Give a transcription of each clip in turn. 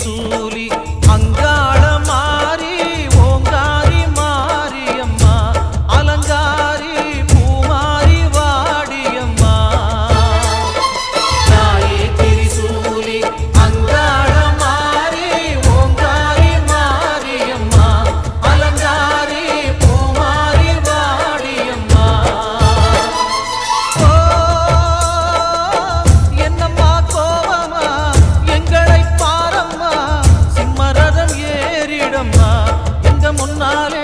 ಸೂಲಿ yar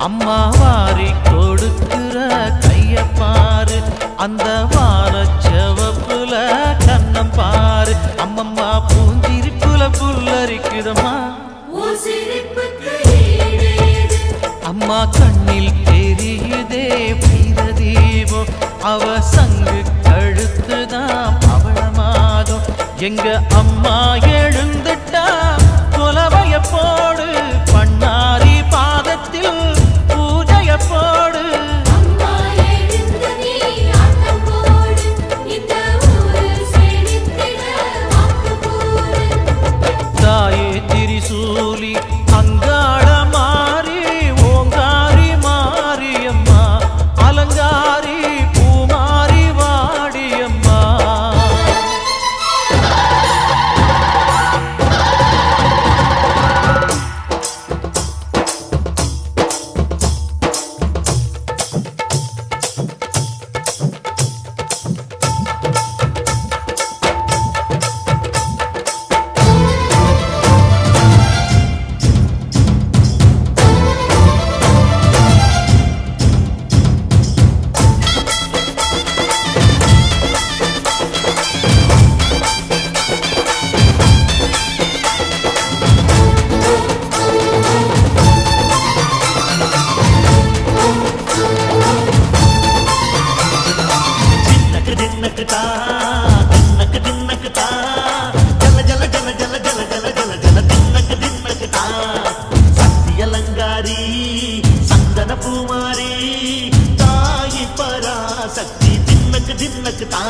அம்மா வாரி கொடுக்கிற கைய பாரு. அந்த வான செவப்புல கண்ணம் பாரு. அம்மம்மா பூஞ்சிரிப்புல புல்லரிக்குதம்மா அம்மா கண்ணில் தெரியுதே வீரதீபம் அவ சங்கு கழுத்துதான் பவளமாகும் எங்க அம்மா எழுந்துட்டா கொலவைய போடு. సుందరి సందన పూమారి తాయి పరాశక్తి దిన్నకు దిన్నకు తా.